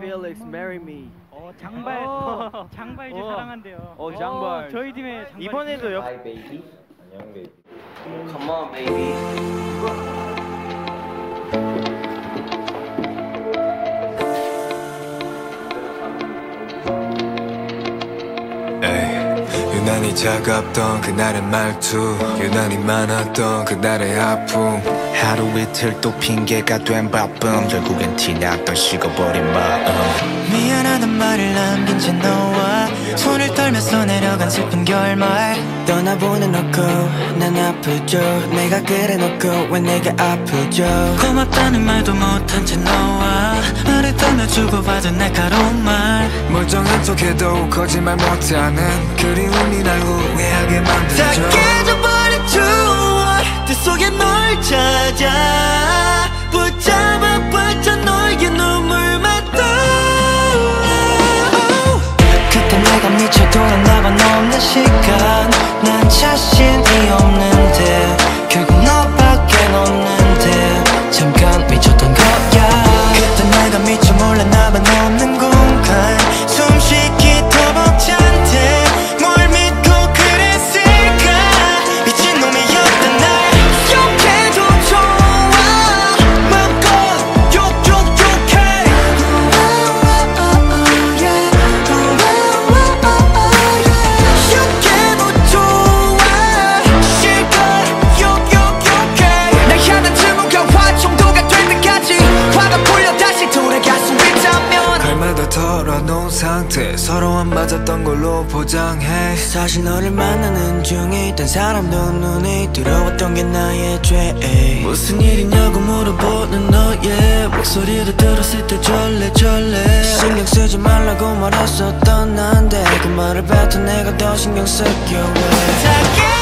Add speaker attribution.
Speaker 1: Felix, marry me.
Speaker 2: 어, 장발
Speaker 3: 어.
Speaker 2: 장발 이제
Speaker 3: 어.
Speaker 2: 사랑한대요.
Speaker 3: 어, 장발.
Speaker 2: 저희 팀의 장발
Speaker 3: 이번에도 역
Speaker 4: Hi baby. 안녕 baby.
Speaker 1: Come on, baby.
Speaker 5: 유난히 차갑던 그날의 말투 유난히 많았던 그날의 아픔. 하루 이틀 또 핑계가 된 바쁨 결국엔 티났던 식어버린 마음.
Speaker 6: 미안하단 말을 남긴 채 너와 손을 떨면서 내려간 슬픈 결말 떠나보는 놓고 난 아프죠. 내가 그래 놓고 왜 내가 아프죠? 고맙다는 말도 못한 채 너와 떠나 주고받은 날카로운 말
Speaker 5: 멀쩡한 척해도 거짓말 못하는 그리움이 날 후회하게
Speaker 6: 다
Speaker 5: 만들죠.
Speaker 6: 깨져버린 추억 그 속에 널 찾아 붙잡아 붙여 너의 눈물만 떠 그때 내가 미쳐 돌아나봐 없는 시간 난 자신
Speaker 5: 상태 서로 안 맞았던 걸로 포장해.
Speaker 6: 사실 너를 만나는 중에 있던 사람도 눈에 들어왔던 게 나의 죄. 무슨 일이냐고 물어보는 너의 목소리를 들었을 때 절레절레. 신경 쓰지 말라고 말했었던 난데 그 말을 뱉은 내가 더 신경 쓰여 왜